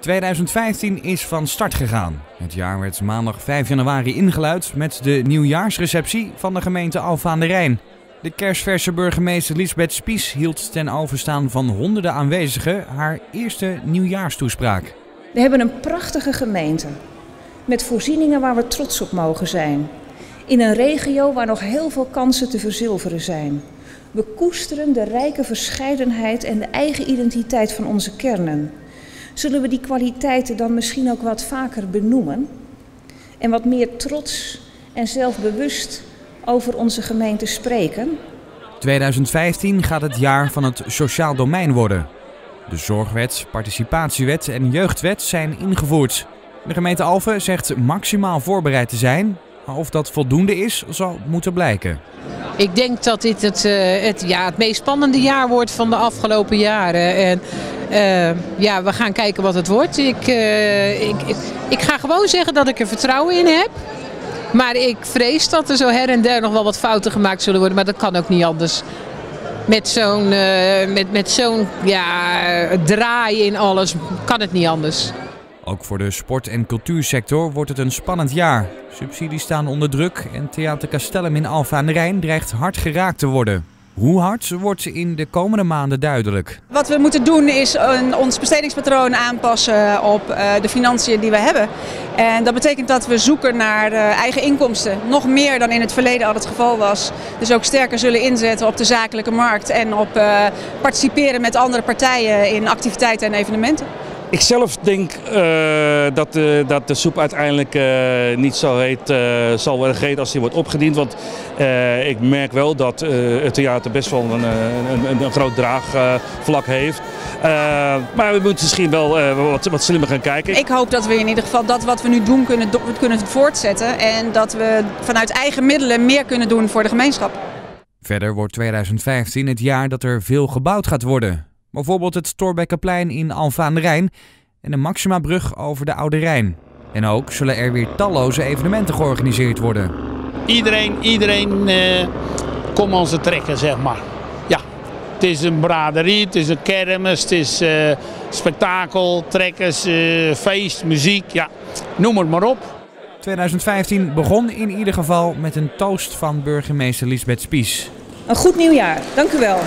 2015 is van start gegaan. Het jaar werd maandag 5 januari ingeluid met de nieuwjaarsreceptie van de gemeente Alphen aan de Rijn. De kerstverse burgemeester Lisbeth Spies hield ten overstaan van honderden aanwezigen haar eerste nieuwjaarstoespraak. We hebben een prachtige gemeente met voorzieningen waar we trots op mogen zijn. In een regio waar nog heel veel kansen te verzilveren zijn. We koesteren de rijke verscheidenheid en de eigen identiteit van onze kernen. Zullen we die kwaliteiten dan misschien ook wat vaker benoemen? En wat meer trots en zelfbewust over onze gemeente spreken? 2015 gaat het jaar van het sociaal domein worden. De zorgwet, participatiewet en jeugdwet zijn ingevoerd. De gemeente Alphen zegt maximaal voorbereid te zijn. Maar of dat voldoende is, zal moeten blijken. Ik denk dat dit het, uh, het, ja, het meest spannende jaar wordt van de afgelopen jaren. En uh, ja, we gaan kijken wat het wordt. Ik, uh, ik, ik, ik, ga gewoon zeggen dat ik er vertrouwen in heb. Maar ik vrees dat er zo her en der nog wel wat fouten gemaakt zullen worden. Maar dat kan ook niet anders. Met zo'n met, met zo'n ja, draai in alles kan het niet anders. Ook voor de sport- en cultuursector wordt het een spannend jaar. Subsidies staan onder druk en Theater Castellum in Alphen aan de Rijn dreigt hard geraakt te worden. Hoe hard wordt in de komende maanden duidelijk? Wat we moeten doen is een, ons bestedingspatroon aanpassen op uh, de financiën die we hebben. En dat betekent dat we zoeken naar uh, eigen inkomsten. Nog meer dan in het verleden al het geval was. Dus ook sterker zullen inzetten op de zakelijke markt en op participeren met andere partijen in activiteiten en evenementen. Ik zelf denk uh, dat, de, dat de soep uiteindelijk uh, niet zo heet uh, zal worden gegeten als die wordt opgediend. Want ik merk wel dat het theater best wel een, een, een groot draagvlak heeft. maar we moeten misschien wel wat, wat slimmer gaan kijken. Ik hoop dat we in ieder geval dat wat we nu doen kunnen, kunnen voortzetten. En dat we vanuit eigen middelen meer kunnen doen voor de gemeenschap. Verder wordt 2015 het jaar dat er veel gebouwd gaat worden. Bijvoorbeeld het Torbekkenplein in aan de Rijn en de Maximabrug over de Oude Rijn. En ook zullen er weer talloze evenementen georganiseerd worden. Iedereen, iedereen uh, komt onze trekken, zeg maar. Ja, het is een braderie, het is een kermis, het is uh, spektakel, trekkers, uh, feest, muziek, ja, noem het maar op. 2015 begon in ieder geval met een toast van burgemeester Lisbeth Spies. Een goed nieuwjaar, dank u wel.